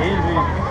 Ele.